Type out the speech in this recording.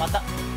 また。